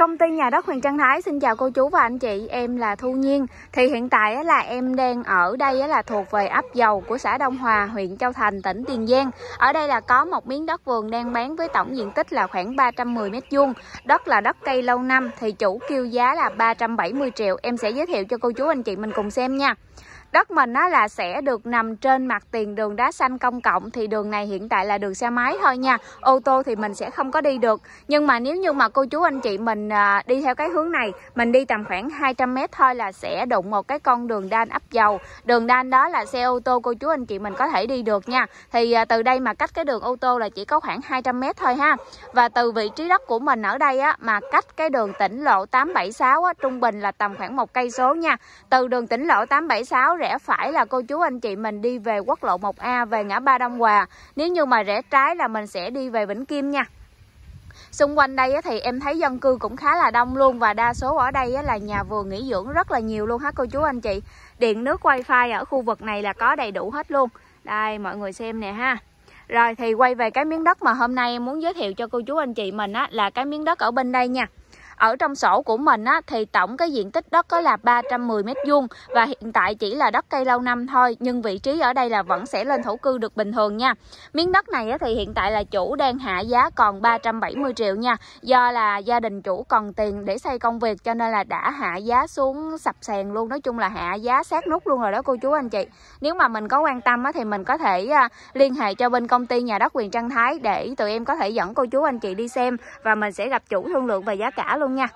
Công ty nhà đất Huyền Trang Thái xin chào cô chú và anh chị, em là Thu Nhiên. Thì hiện tại là em đang ở đây là thuộc về ấp dầu của xã Đông Hòa, huyện Châu Thành, tỉnh Tiền Giang. Ở đây là có một miếng đất vườn đang bán với tổng diện tích là khoảng 310 m2. Đất là đất cây lâu năm thì chủ kêu giá là 370 triệu. Em sẽ giới thiệu cho cô chú anh chị mình cùng xem nha. Đất mình á, là sẽ được nằm trên mặt tiền đường đá xanh công cộng thì đường này hiện tại là đường xe máy thôi nha. Ô tô thì mình sẽ không có đi được. Nhưng mà nếu như mà cô chú anh chị mình à, đi theo cái hướng này, mình đi tầm khoảng 200 mét thôi là sẽ đụng một cái con đường đan ấp dầu. Đường đan đó là xe ô tô cô chú anh chị mình có thể đi được nha. Thì à, từ đây mà cách cái đường ô tô là chỉ có khoảng 200 mét thôi ha. Và từ vị trí đất của mình ở đây á mà cách cái đường tỉnh lộ 876 á trung bình là tầm khoảng một cây số nha. Từ đường tỉnh lộ 876 rẽ phải là cô chú anh chị mình đi về quốc lộ 1A về ngã ba Đông Hòa. Nếu như mà rẽ trái là mình sẽ đi về Vĩnh Kim nha. Xung quanh đây thì em thấy dân cư cũng khá là đông luôn và đa số ở đây là nhà vườn nghỉ dưỡng rất là nhiều luôn hết cô chú anh chị. Điện, nước, wifi ở khu vực này là có đầy đủ hết luôn. Đây, mọi người xem nè ha. Rồi thì quay về cái miếng đất mà hôm nay em muốn giới thiệu cho cô chú anh chị mình á là cái miếng đất ở bên đây nha. Ở trong sổ của mình á, thì tổng cái diện tích đất có là 310 mét vuông và hiện tại chỉ là đất cây lâu năm thôi nhưng vị trí ở đây là vẫn sẽ lên thổ cư được bình thường nha. Miếng đất này á, thì hiện tại là chủ đang hạ giá còn 370 triệu nha. Do là gia đình chủ còn tiền để xây công việc cho nên là đã hạ giá xuống sập sàn luôn. Nói chung là hạ giá sát nút luôn rồi đó cô chú anh chị. Nếu mà mình có quan tâm á, thì mình có thể à, liên hệ cho bên công ty nhà đất quyền trăng Thái để tụi em có thể dẫn cô chú anh chị đi xem và mình sẽ gặp chủ thương lượng về giá cả luôn luôn nha.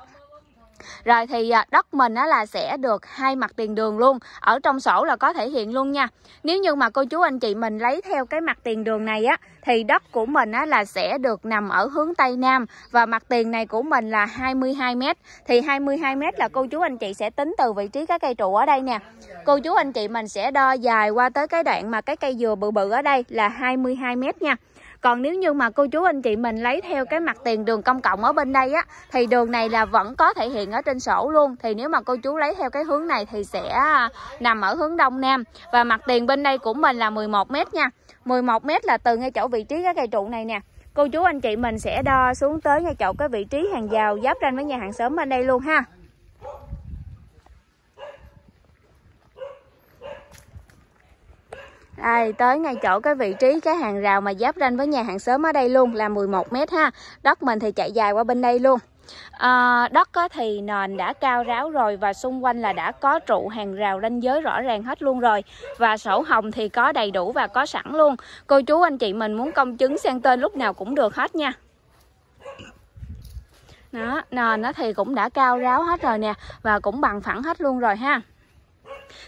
Rồi thì à, đất mình á là sẽ được hai mặt tiền đường luôn, ở trong sổ là có thể hiện luôn nha. Nếu như mà cô chú anh chị mình lấy theo cái mặt tiền đường này á, thì đất của mình á là sẽ được nằm ở hướng tây nam và mặt tiền này của mình là 22 m thì 22 m là cô chú anh chị sẽ tính từ vị trí cái cây trụ ở đây nè. Cô chú anh chị mình sẽ đo dài qua tới cái đoạn mà cái cây dừa bự bự ở đây là 22 m nha còn nếu như mà cô chú anh chị mình lấy theo cái mặt tiền đường công cộng ở bên đây á, thì đường này là vẫn có thể hiện ở trên sổ luôn. Thì nếu mà cô chú lấy theo cái hướng này thì sẽ à, nằm ở hướng đông nam. Và mặt tiền bên đây của mình là 11 m nha. 11 m là từ ngay chỗ vị trí cái cây trụ này nè. Cô chú anh chị mình sẽ đo xuống tới ngay chỗ cái vị trí hàng rào giáp ranh với nhà hàng xóm bên đây luôn ha. Đây, tới ngay chỗ cái vị trí cái hàng rào mà giáp ranh với nhà hàng xóm ở đây luôn là 11 mét ha. Đất mình thì chạy dài qua bên đây luôn. À, đất thì nền đã cao ráo rồi và xung quanh là đã có trụ hàng rào ranh giới rõ ràng hết luôn rồi và sổ hồng thì có đầy đủ và có sẵn luôn cô chú anh chị mình muốn công chứng sang tên lúc nào cũng được hết nha đó nền nó thì cũng đã cao ráo hết rồi nè và cũng bằng phẳng hết luôn rồi ha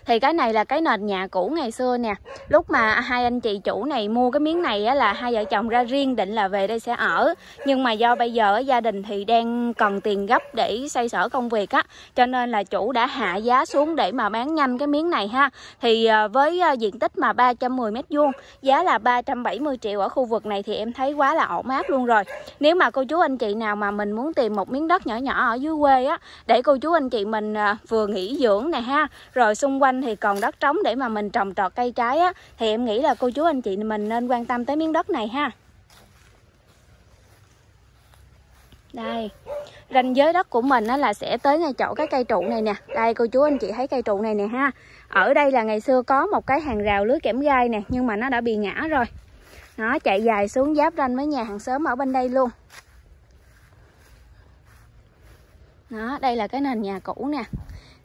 thì cái này là cái nền nhà cũ ngày xưa nè. Lúc mà hai anh chị chủ này mua cái miếng này á, là hai vợ chồng ra riêng định là về đây sẽ ở. Nhưng mà do bây giờ gia đình thì đang cần tiền gấp để xây sở công việc á cho nên là chủ đã hạ giá xuống để mà bán nhanh cái miếng này ha. Thì ờ, với ờ, diện tích mà 310 mét vuông giá là 370 triệu ở khu vực này thì em thấy quá là ổn áp luôn rồi. Nếu mà cô chú anh chị nào mà mình muốn tìm một miếng đất nhỏ nhỏ ở dưới quê á để cô chú anh chị mình ờ, vừa nghỉ dưỡng nè ha rồi xung quanh thì còn đất trống để mà mình trồng trọt cây trái á. Thì em nghĩ là cô chú anh chị mình nên quan tâm tới miếng đất này ha. Đây, ranh giới đất của mình á là sẽ tới ngay chỗ cái cây trụ này nè. Đây, cô chú anh chị thấy cây trụ này nè ha. Ở đây là ngày xưa có một cái hàng rào lưới kẽm gai nè, nhưng mà nó đã bị ngã rồi. Nó chạy dài xuống giáp ranh với nhà hàng xóm ở bên đây luôn. Đó, đây là cái nền nhà cũ nè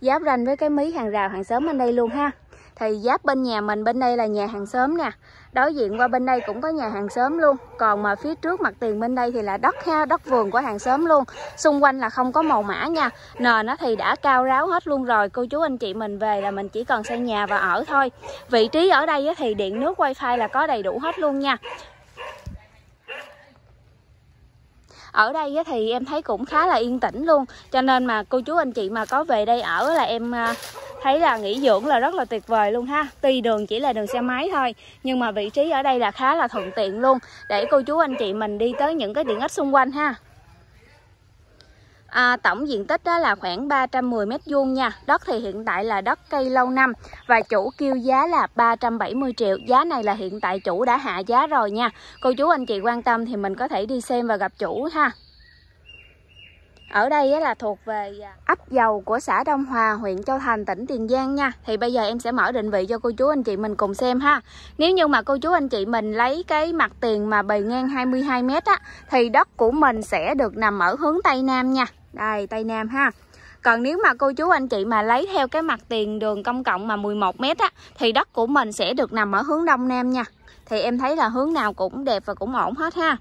giáp ranh với cái mí hàng rào hàng xóm bên đây luôn ha. Thì giáp bên nhà mình, bên đây là nhà hàng xóm nè. Đối diện qua bên đây cũng có nhà hàng xóm luôn. Còn mà phía trước mặt tiền bên đây thì là đất ha, đất vườn của hàng xóm luôn. Xung quanh là không có màu mã nha. Nền nó thì đã cao ráo hết luôn rồi. Cô chú anh chị mình về là mình chỉ cần xây nhà và ở thôi. Vị trí ở đây thì điện nước wifi là có đầy đủ hết luôn nha. Ở đây thì em thấy cũng khá là yên tĩnh luôn. Cho nên mà cô chú anh chị mà có về đây ở là em à, thấy là nghỉ dưỡng là rất là tuyệt vời luôn ha. Tuy đường chỉ là đường xe máy thôi, nhưng mà vị trí ở đây là khá là thuận tiện luôn. Để cô chú anh chị mình đi tới những cái tiện ích xung quanh ha. À, tổng diện tích đó là khoảng 310 mét vuông nha. Đất thì hiện tại là đất cây lâu năm và chủ kêu giá là 370 triệu. Giá này là hiện tại chủ đã hạ giá rồi nha. Cô chú anh chị quan tâm thì mình có thể đi xem và gặp chủ ha. ở đây là thuộc về à, ấp dầu của xã Đông Hòa, huyện Châu Thành, tỉnh Tiền Giang nha. Thì bây giờ em sẽ mở định vị cho cô chú anh chị mình cùng xem ha. Nếu như mà cô chú anh chị mình lấy cái mặt tiền mà bề ngang 22 m á thì đất của mình sẽ được nằm ở hướng Tây Nam nha. Đây, Tây Nam ha. Còn nếu mà cô chú anh chị mà lấy theo cái mặt tiền đường công cộng mà 11 mét á thì đất của mình sẽ được nằm ở hướng Đông Nam nha. Thì em thấy là hướng nào cũng đẹp và cũng ổn hết ha.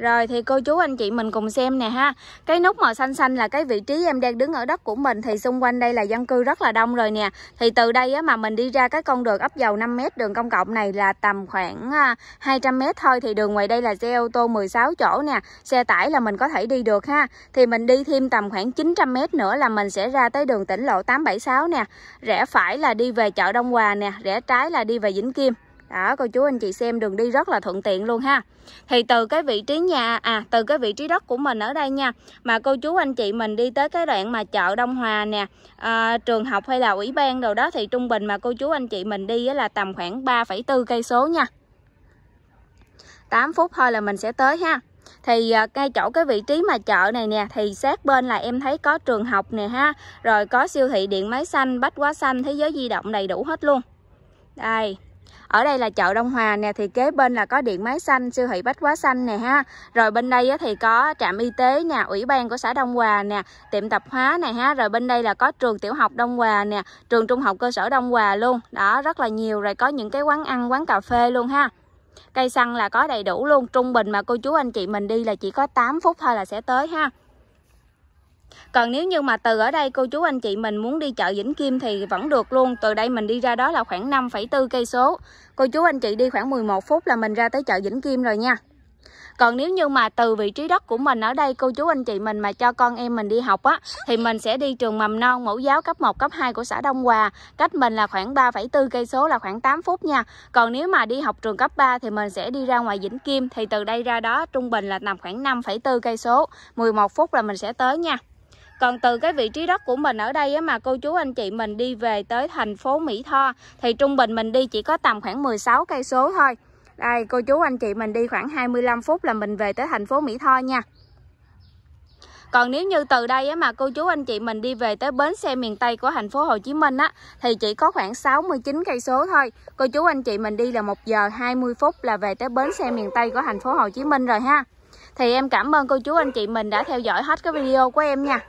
Rồi thì cô chú anh chị mình cùng xem nè ha. Cái nút màu xanh xanh là cái vị trí em đang đứng ở đất của mình Thì xung quanh đây là dân cư rất là đông rồi nè. Thì từ đây á, mà mình đi ra cái con đường ấp dầu 5m đường công cộng này là tầm khoảng à, 200m thôi Thì đường ngoài đây là xe ô tô 16 chỗ nè. Xe tải là mình có thể đi được ha. Thì mình đi thêm tầm khoảng 900m nữa là mình sẽ ra tới đường tỉnh lộ 876 nè. Rẽ phải là đi về chợ Đông Hòa nè Rẽ trái là đi về Vĩnh Kim đó cô chú anh chị xem đường đi rất là thuận tiện luôn ha. Thì từ cái vị trí nhà à từ cái vị trí đất của mình ở đây nha mà cô chú anh chị mình đi tới cái đoạn mà chợ Đông Hòa nè à, trường học hay là ủy ban đâu đó thì trung bình mà cô chú anh chị mình đi là tầm khoảng 3,4 cây số nha. 8 phút thôi là mình sẽ tới ha. Thì ờ, ngay chỗ cái vị trí mà chợ này nè thì sát bên là em thấy có trường học nè ha. Rồi có siêu thị điện máy xanh bách hóa xanh thế giới di động đầy đủ hết luôn. Đây ở đây là chợ Đông Hòa nè, thì kế bên là có điện máy xanh, siêu thị bách hóa xanh nè ha. Rồi bên đây thì có trạm y tế nè ủy ban của xã Đông Hòa nè, tiệm tạp hóa này ha. Rồi bên đây là có trường tiểu học Đông Hòa nè, trường trung học cơ sở Đông Hòa luôn. Đó, rất là nhiều. Rồi có những cái quán ăn, quán cà phê luôn ha. Cây xăng là có đầy đủ luôn. Trung bình mà cô chú anh chị mình đi là chỉ có 8 phút thôi là sẽ tới ha còn nếu như mà từ ở đây cô chú anh chị mình muốn đi chợ Vĩnh Kim thì vẫn được luôn từ đây mình đi ra đó là khoảng 5,4 cây số cô chú anh chị đi khoảng 11 phút là mình ra tới chợ Vĩnh Kim rồi nha còn nếu như mà từ vị trí đất của mình ở đây cô chú anh chị mình mà cho con em mình đi học á thì mình sẽ đi trường mầm non mẫu giáo cấp 1 cấp 2 của xã Đông Hòa. Cách mình là khoảng 3,4 cây số là khoảng 8 phút nha. Còn nếu mà đi học trường cấp 3 thì mình sẽ đi ra ngoài Vĩnh Kim thì từ đây ra đó trung bình là nằm khoảng 5,4 cây số. 11 phút là mình sẽ tới nha. Còn từ cái vị trí đất của mình ở đây mà cô chú anh chị mình đi về tới thành phố Mỹ Tho thì trung bình mình đi chỉ có tầm khoảng 16 cây số thôi. Đây cô chú anh chị mình đi khoảng 25 phút là mình về tới thành phố Mỹ Tho nha. Còn nếu như từ đây á, mà cô chú anh chị mình đi về tới bến xe miền Tây của thành phố Hồ Chí Minh á thì chỉ có khoảng 69 cây số thôi. Cô chú anh chị mình đi là 1 giờ 20 phút là về tới bến xe miền Tây của thành phố Hồ Chí Minh rồi ha. Thì em cảm ơn cô chú anh chị mình đã theo dõi hết cái video của em nha.